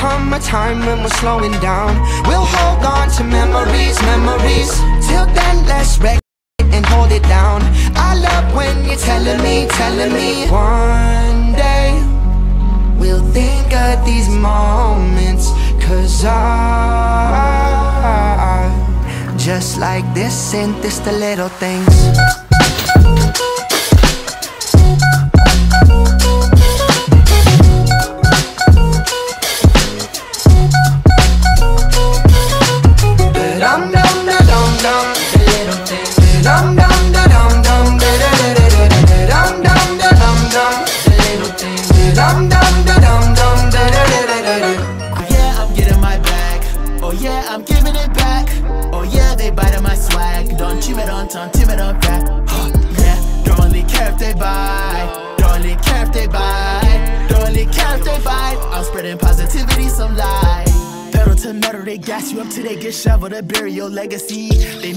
come a time when we're slowing down. We'll hold on to memories, memories. Till then let's wreck it and hold it down. I love when you're telling me, telling me. One day We'll think of these moments. Cause I Just like this and this the little things Oh yeah, I'm getting my. Oh yeah, I'm giving it back. Oh yeah, they biting my swag. Don't cheat me, don't turn, timid, don't rap. Huh, yeah, don't only care if they buy. Don't only care if they buy. Don't only care if they buy. I'm spreading positivity, some light. To metal, they gas you up till they get shoveled to bury your legacy. They